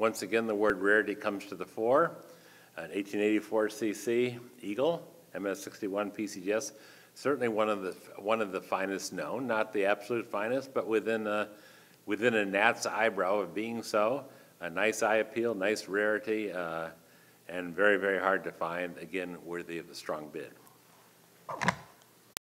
Once again, the word rarity comes to the fore. An 1884 CC Eagle, MS61 PCGS, certainly one of the one of the finest known, not the absolute finest, but within a within a gnat's eyebrow of being so. A nice eye appeal, nice rarity, uh, and very very hard to find. Again, worthy of a strong bid.